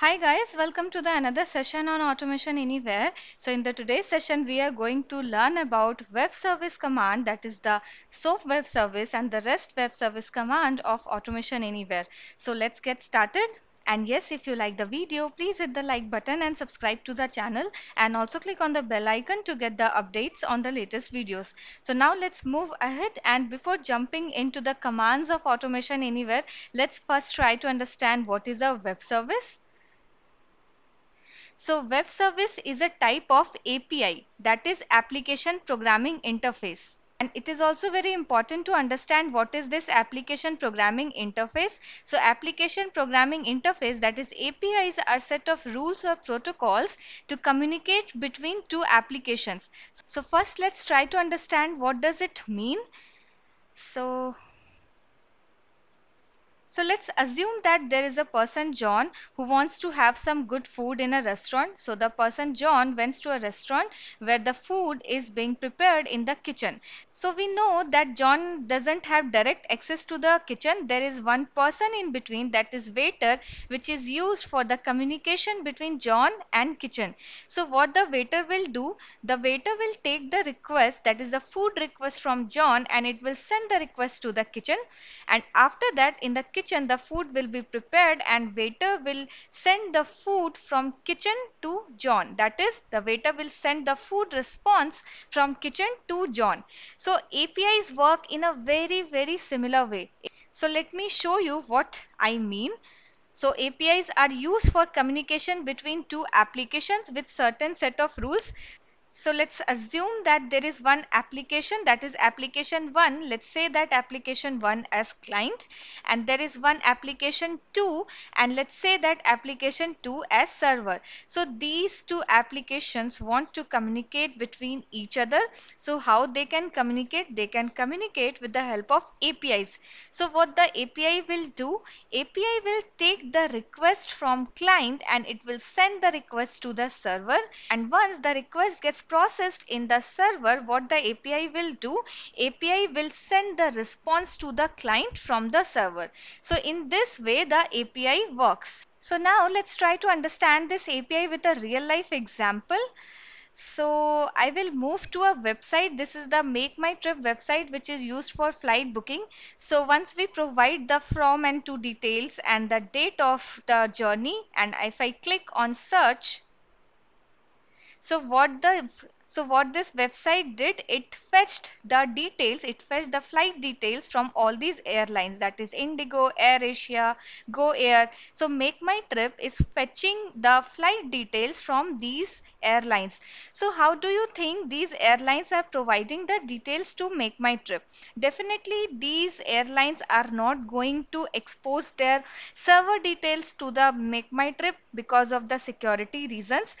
Hi guys, welcome to the another session on Automation Anywhere. So in the today's session, we are going to learn about web service command that is the SOAP web service and the REST web service command of Automation Anywhere. So let's get started. And yes, if you like the video, please hit the like button and subscribe to the channel and also click on the bell icon to get the updates on the latest videos. So now let's move ahead and before jumping into the commands of Automation Anywhere, let's first try to understand what is a web service. So web service is a type of API that is application programming interface. And it is also very important to understand what is this application programming interface. So application programming interface that is APIs are set of rules or protocols to communicate between two applications. So first let's try to understand what does it mean. So so let's assume that there is a person John who wants to have some good food in a restaurant. So the person John went to a restaurant where the food is being prepared in the kitchen. So we know that John doesn't have direct access to the kitchen. There is one person in between that is waiter which is used for the communication between John and kitchen. So what the waiter will do, the waiter will take the request that is a food request from John and it will send the request to the kitchen and after that in the kitchen the food will be prepared and waiter will send the food from kitchen to John. That is the waiter will send the food response from kitchen to John. So APIs work in a very very similar way. So let me show you what I mean. So APIs are used for communication between two applications with certain set of rules. So let's assume that there is one application that is application 1. Let's say that application 1 as client and there is one application 2 and let's say that application 2 as server. So these two applications want to communicate between each other. So how they can communicate? They can communicate with the help of APIs. So what the API will do? API will take the request from client and it will send the request to the server and once the request gets processed in the server, what the API will do, API will send the response to the client from the server. So in this way the API works. So now let's try to understand this API with a real life example. So I will move to a website. This is the Make My Trip website which is used for flight booking. So once we provide the from and to details and the date of the journey and if I click on search so what the so what this website did, it fetched the details, it fetched the flight details from all these airlines that is Indigo, Air Asia, Go Air. So Make My Trip is fetching the flight details from these airlines. So how do you think these airlines are providing the details to Make My Trip? Definitely these airlines are not going to expose their server details to the Make My Trip because of the security reasons.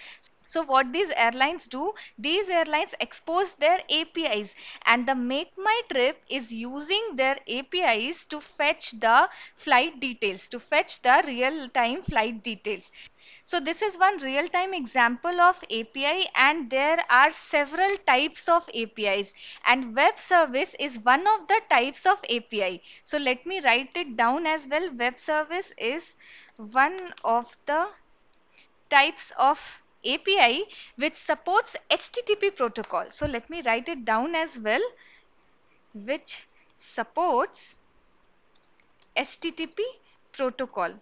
So what these airlines do, these airlines expose their APIs and the Make My Trip is using their APIs to fetch the flight details, to fetch the real-time flight details. So this is one real-time example of API and there are several types of APIs and web service is one of the types of API. So let me write it down as well. Web service is one of the types of API which supports HTTP protocol. So let me write it down as well which supports HTTP protocol.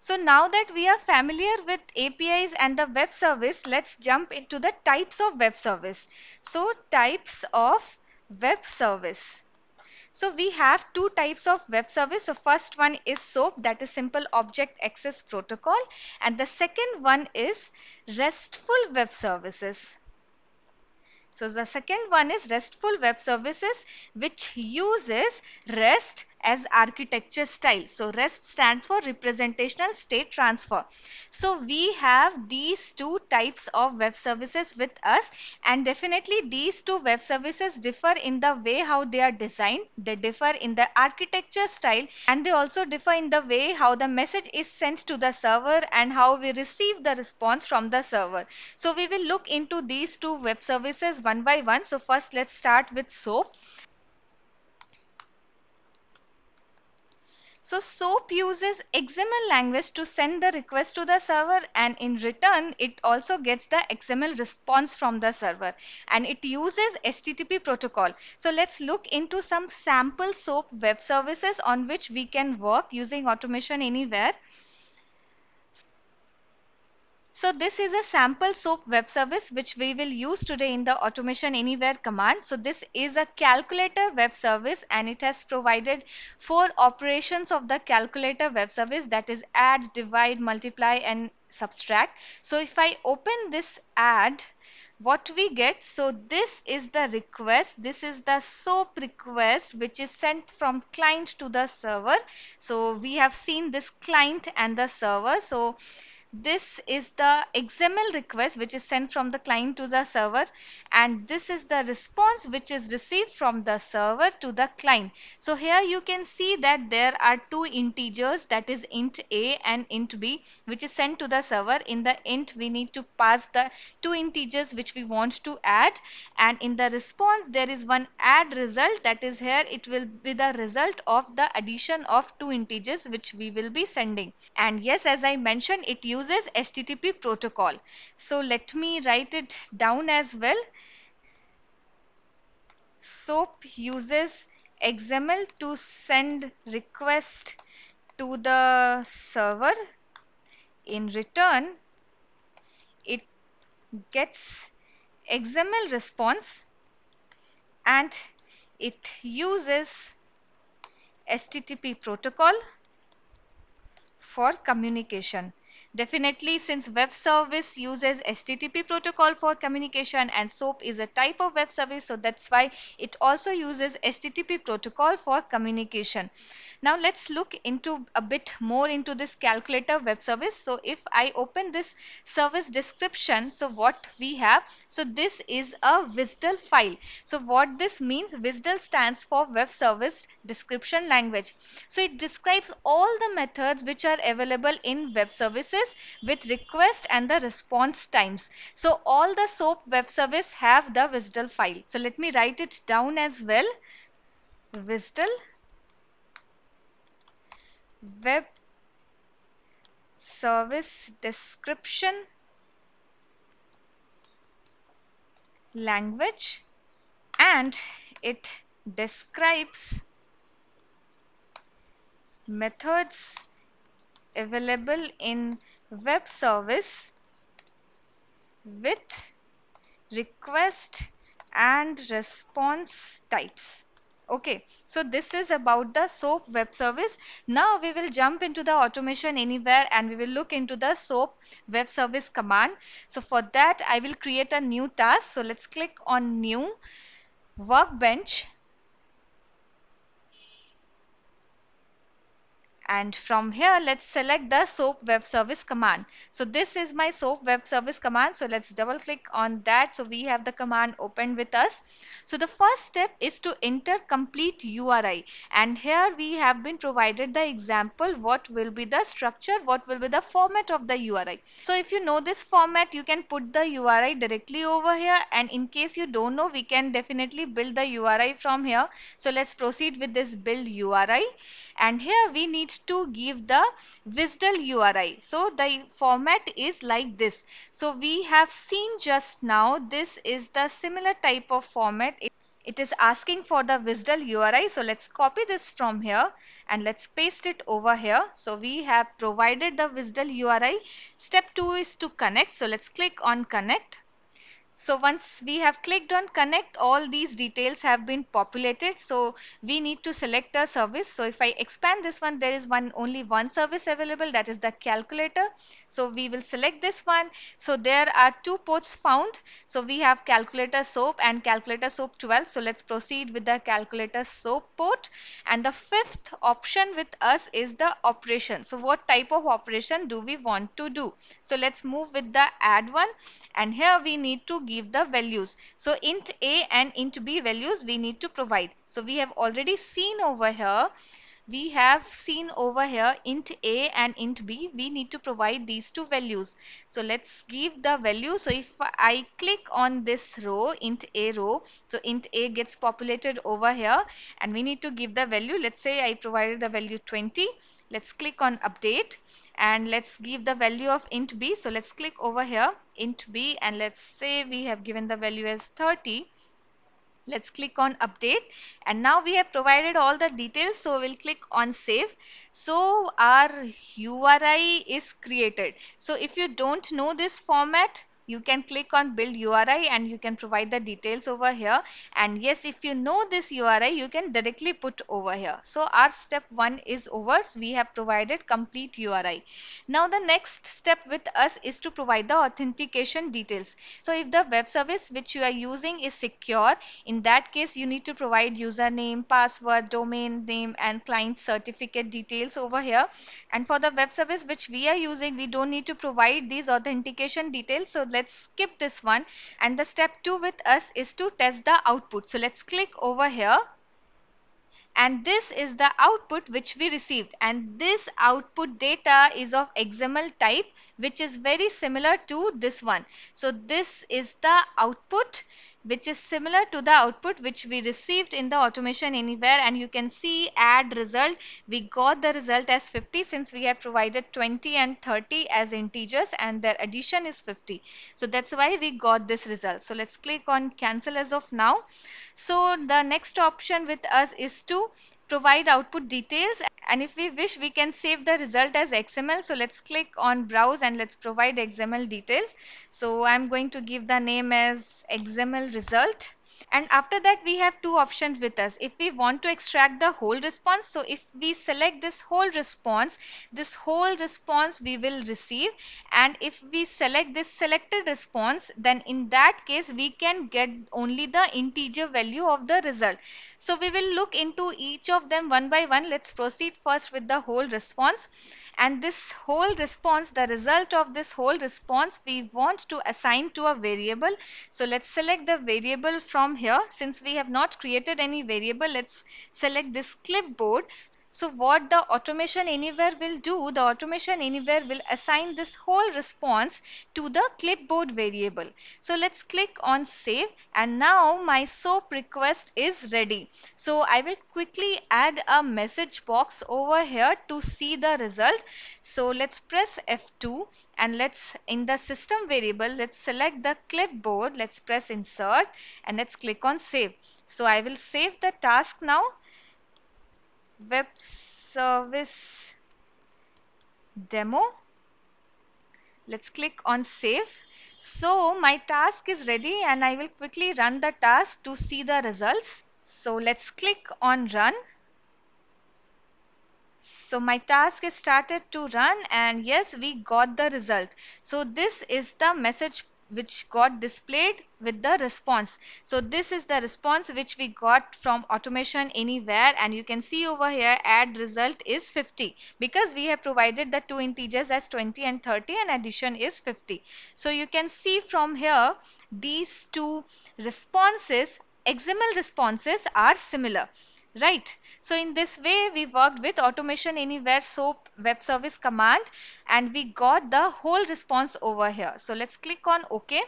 So now that we are familiar with APIs and the web service, let's jump into the types of web service. So types of web service. So we have two types of web service. So first one is SOAP that is simple object access protocol and the second one is RESTful web services. So the second one is RESTful web services which uses REST as architecture style. So REST stands for representational state transfer. So we have these two types of web services with us and definitely these two web services differ in the way how they are designed. They differ in the architecture style and they also differ in the way how the message is sent to the server and how we receive the response from the server. So we will look into these two web services one by one. So first let's start with SOAP. So SOAP uses XML language to send the request to the server and in return it also gets the XML response from the server and it uses HTTP protocol. So let's look into some sample SOAP web services on which we can work using automation anywhere. So this is a sample SOAP web service which we will use today in the automation anywhere command. So this is a calculator web service and it has provided four operations of the calculator web service that is add, divide, multiply and subtract. So if I open this add what we get so this is the request this is the soap request which is sent from client to the server so we have seen this client and the server so this is the XML request which is sent from the client to the server and this is the response which is received from the server to the client. So here you can see that there are two integers that is int a and int b which is sent to the server. In the int we need to pass the two integers which we want to add and in the response there is one add result that is here it will be the result of the addition of two integers which we will be sending. And yes as I mentioned it uses uses HTTP protocol. So let me write it down as well. SOAP uses XML to send request to the server. In return, it gets XML response and it uses HTTP protocol for communication. Definitely since web service uses HTTP protocol for communication and SOAP is a type of web service so that's why it also uses HTTP protocol for communication. Now let's look into a bit more into this calculator web service. So if I open this service description, so what we have, so this is a WSDL file. So what this means, WSDL stands for web service description language. So it describes all the methods which are available in web services with request and the response times. So all the SOAP web service have the WSDL file. So let me write it down as well. WSDL web service description language and it describes methods available in web service with request and response types okay so this is about the soap web service. Now we will jump into the automation anywhere and we will look into the soap web service command. So for that i will create a new task. So let's click on new workbench and from here let's select the soap web service command. So this is my soap web service command. So let's double click on that. So we have the command open with us. So the first step is to enter complete URI and here we have been provided the example what will be the structure what will be the format of the URI so if you know this format you can put the URI directly over here. And in case you don't know we can definitely build the URI from here. So let's proceed with this build URI and here we need to give the WSDL URI. So the format is like this. So we have seen just now this is the similar type of format. It, it is asking for the WSDL URI. So let's copy this from here and let's paste it over here. So we have provided the WSDL URI. Step 2 is to connect. So let's click on connect. So once we have clicked on connect, all these details have been populated. So we need to select a service. So if I expand this one, there is one only one service available that is the calculator. So we will select this one. So there are two ports found. So we have calculator soap and calculator soap 12. So let's proceed with the calculator soap port. And the fifth option with us is the operation. So what type of operation do we want to do? So let's move with the add one. And here we need to give the values. So int a and int b values we need to provide. So we have already seen over here. We have seen over here int a and int b. We need to provide these two values. So let's give the value. So if i click on this row int a row so int a gets populated over here. And we need to give the value. Let's say i provided the value 20 let's click on update and let's give the value of int b. So let's click over here int b and let's say we have given the value as 30 let's click on update. And now we have provided all the details so we'll click on save. So our URI is created. So if you don't know this format you can click on build URI and you can provide the details over here. And yes if you know this URI you can directly put over here. So our step one is over. So we have provided complete URI now the next step with us is to provide the authentication details. So if the web service which you are using is secure in that case you need to provide username password domain name and client certificate details over here. And for the web service which we are using we don't need to provide these authentication details. So let's skip this one. And the step 2 with us is to test the output. So let's click over here. And this is the output which we received. And this output data is of XML type which is very similar to this one. So this is the output which is similar to the output which we received in the automation anywhere. And you can see add result. We got the result as 50 since we have provided 20 and 30 as integers and their addition is 50 so that's why we got this result. So let's click on cancel as of now. So the next option with us is to provide output details and if we wish we can save the result as XML so let's click on browse and let's provide XML details. So I'm going to give the name as XML result and after that we have two options with us. If we want to extract the whole response so if we select this whole response this whole response we will receive. And if we select this selected response then in that case we can get only the integer value of the result. So we will look into each of them one by one. Let's proceed first with the whole response and this whole response the result of this whole response we want to assign to a variable. So let's select the variable from here. Since we have not created any variable let's select this clipboard so what the automation anywhere will do, the automation anywhere will assign this whole response to the clipboard variable. So let's click on save and now my SOAP request is ready. So I will quickly add a message box over here to see the result. So let's press F2 and let's in the system variable, let's select the clipboard, let's press insert and let's click on save. So I will save the task now web service demo. Let's click on save. So my task is ready and I will quickly run the task to see the results. So let's click on run. So my task is started to run and yes we got the result. So this is the message which got displayed with the response. So this is the response which we got from automation anywhere and you can see over here add result is 50 because we have provided the two integers as 20 and 30 and addition is 50. So you can see from here these two responses XML responses are similar right. So in this way we worked with automation anywhere soap web service command and we got the whole response over here. So let's click on ok.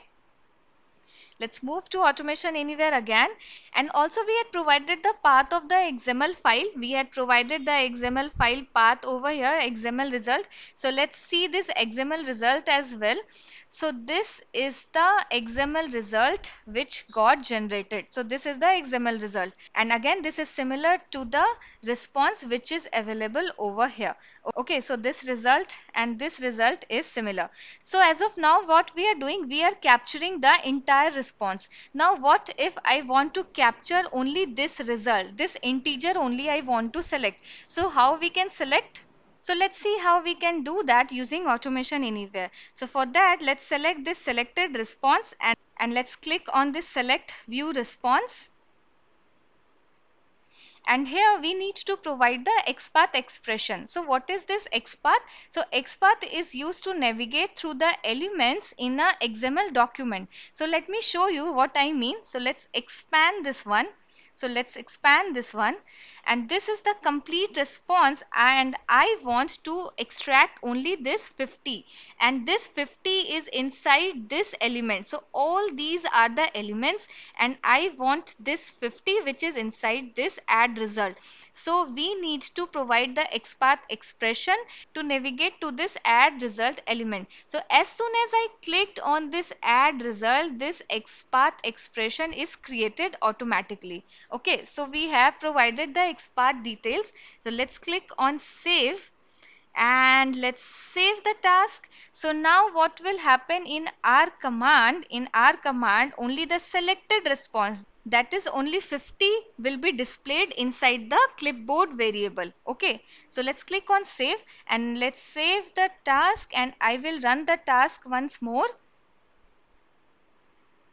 Let's move to automation anywhere again. And also we had provided the path of the xml file. We had provided the xml file path over here xml result. So let's see this xml result as well so this is the XML result which got generated. So this is the XML result. And again this is similar to the response which is available over here. Okay, so this result and this result is similar. So as of now what we are doing, we are capturing the entire response. Now what if I want to capture only this result, this integer only I want to select. So how we can select? So let's see how we can do that using automation anywhere. So for that, let's select this selected response and, and let's click on this select view response. And here we need to provide the XPath expression. So what is this XPath? So XPath is used to navigate through the elements in a XML document. So let me show you what I mean. So let's expand this one. So let's expand this one and this is the complete response and I want to extract only this 50 and this 50 is inside this element. So all these are the elements and I want this 50 which is inside this add result. So we need to provide the XPath expression to navigate to this add result element. So as soon as I clicked on this add result, this XPath expression is created automatically. Okay, so we have provided the XPath details. So let's click on save and let's save the task. So now what will happen in our command, in our command only the selected response that is only 50 will be displayed inside the clipboard variable okay so let's click on save and let's save the task and I will run the task once more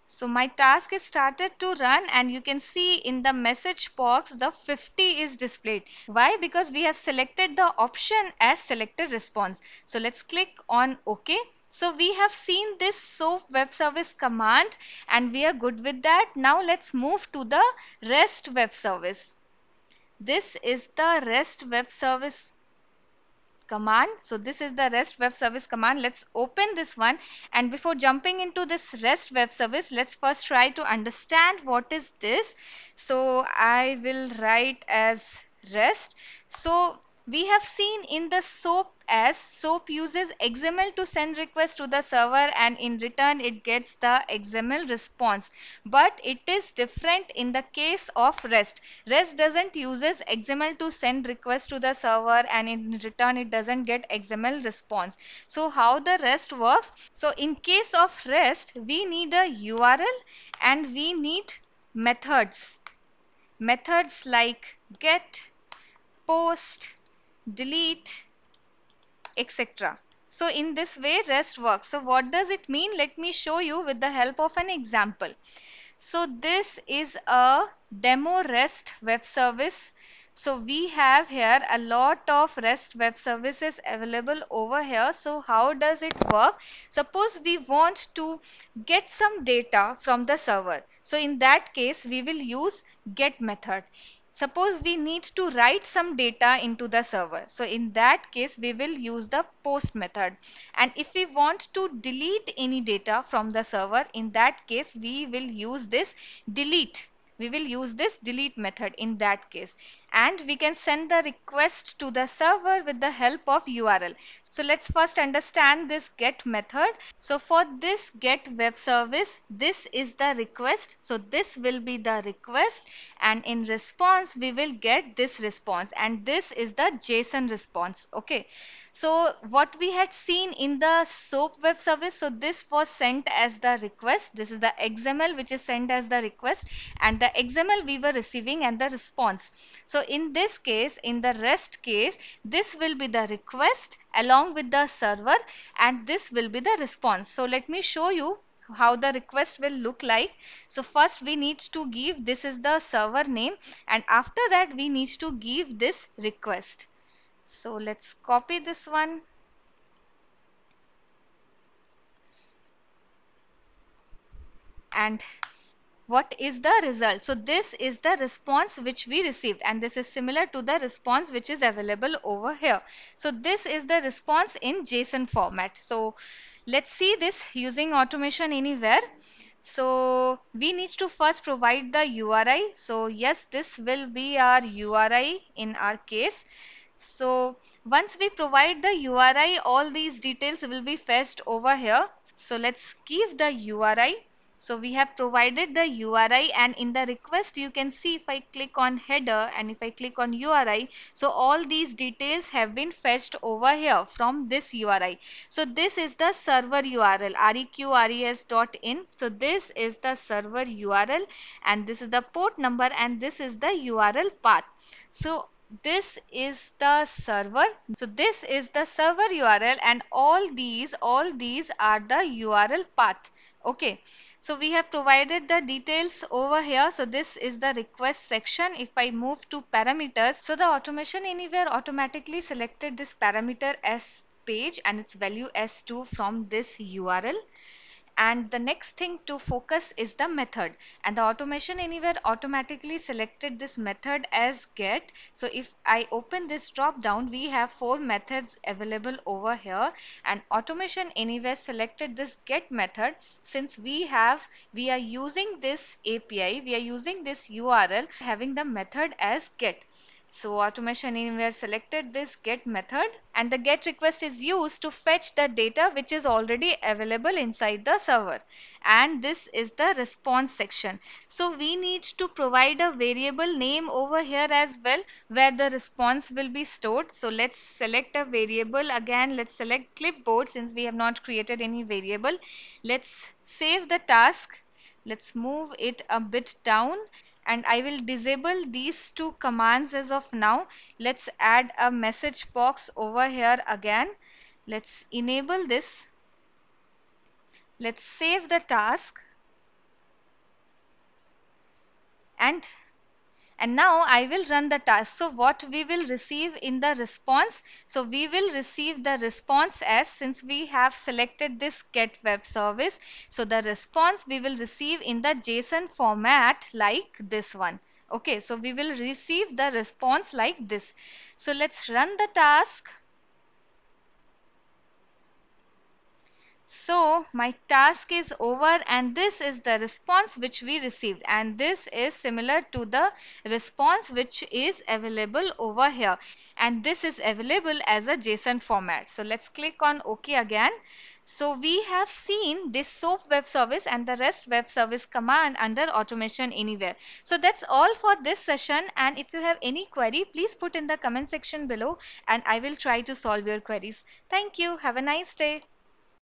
so my task is started to run and you can see in the message box the 50 is displayed. Why? Because we have selected the option as selected response. So let's click on OK. So we have seen this SOAP web service command and we are good with that. Now let's move to the REST web service. This is the REST web service command. So this is the REST web service command. Let's open this one and before jumping into this REST web service, let's first try to understand what is this. So I will write as REST. So we have seen in the SOAP as SOAP uses XML to send request to the server and in return it gets the XML response. But it is different in the case of REST. REST doesn't uses XML to send request to the server and in return it doesn't get XML response. So how the REST works? So in case of REST we need a URL and we need methods. Methods like get, post, delete, etc. So in this way REST works. So what does it mean? Let me show you with the help of an example. So this is a demo REST web service. So we have here a lot of REST web services available over here. So how does it work? Suppose we want to get some data from the server. So in that case we will use get method. Suppose we need to write some data into the server. So in that case, we will use the post method. And if we want to delete any data from the server, in that case, we will use this delete. We will use this delete method in that case and we can send the request to the server with the help of URL. So let's first understand this get method. So for this get web service, this is the request. So this will be the request and in response we will get this response and this is the JSON response. Okay. So what we had seen in the SOAP web service, so this was sent as the request. This is the XML which is sent as the request and the XML we were receiving and the response. So in this case, in the REST case, this will be the request along with the server and this will be the response. So let me show you how the request will look like. So first we need to give this is the server name and after that we need to give this request. So let's copy this one. And what is the result? So this is the response which we received and this is similar to the response which is available over here. So this is the response in JSON format. So let's see this using automation anywhere. So we need to first provide the URI. So yes, this will be our URI in our case. So once we provide the URI, all these details will be fetched over here. So let's give the URI. So we have provided the URI and in the request you can see if I click on header and if I click on URI, so all these details have been fetched over here from this URI. So this is the server URL reqres.in. So this is the server URL and this is the port number and this is the URL path. So this is the server so this is the server url and all these all these are the url path okay so we have provided the details over here. So this is the request section. If i move to parameters so the automation anywhere automatically selected this parameter as page and its value as 2 from this url and the next thing to focus is the method. And the automation anywhere automatically selected this method as get. So if I open this drop down we have four methods available over here. And automation anywhere selected this get method. Since we have we are using this API we are using this URL having the method as get so automation anywhere selected this get method and the get request is used to fetch the data which is already available inside the server and this is the response section. So we need to provide a variable name over here as well where the response will be stored. So let's select a variable again let's select clipboard since we have not created any variable. Let's save the task. Let's move it a bit down and I will disable these two commands as of now. Let's add a message box over here again. Let's enable this. Let's save the task and and now I will run the task. So what we will receive in the response? So we will receive the response as since we have selected this get web service. So the response we will receive in the JSON format like this one. Okay, so we will receive the response like this. So let's run the task. So my task is over and this is the response which we received and this is similar to the response which is available over here and this is available as a JSON format. So let's click on OK again. So we have seen this SOAP web service and the REST web service command under automation anywhere. So that's all for this session and if you have any query please put in the comment section below and I will try to solve your queries. Thank you. Have a nice day.